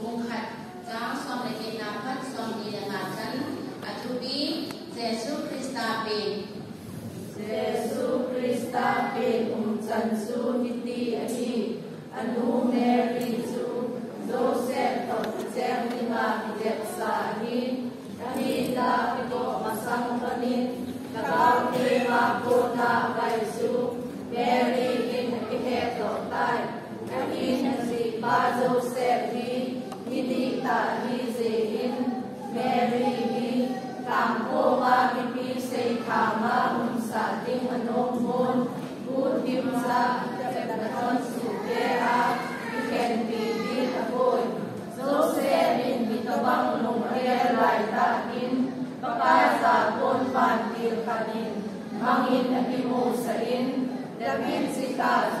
องค์ขัดเจ้าสมเด็จนาพัฒสมเด็นาันอัตุบีเจสุคริสตาเป็นเจสุคริสตาเป็นองค์ันสุนิติอันนี้อนุเมริสุโดเซตตเจมิมาเจปสาหินนิดาปิโมาสังคณิรุเซบีมิติตาบีเซหินเมรีบีกามโกวาบิปีเซคามาอุมสาติมโนมนบูดิมซาจตะทอนสุเตอาวิเคนปีดีตะโกยโซเซบินิตะบลงเรียไลตากินปะาสาโกนฟานตีลคานินมังินอภิโมสอินเดบินสิตาโซ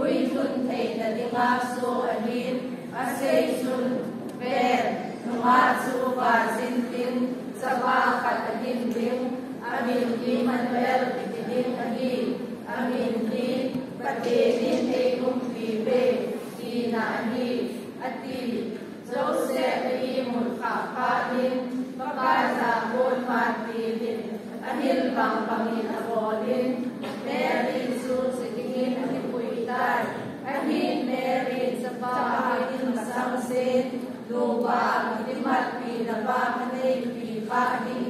Huitun teina dinga su anin asei sun ben nunga su ba sin tin sapa kat anin lim amin ni man bel kitinin ani amin ni pate ni te kum fi be ti na ani ati zo se ni mun kha kha nin papa sa bol ma ti nin anil bang bangin abolin Mary su sikinin anin Tuhan, amin Mary, sa pahain masang sin, lupa, matimat, pinapakanig, pipahin,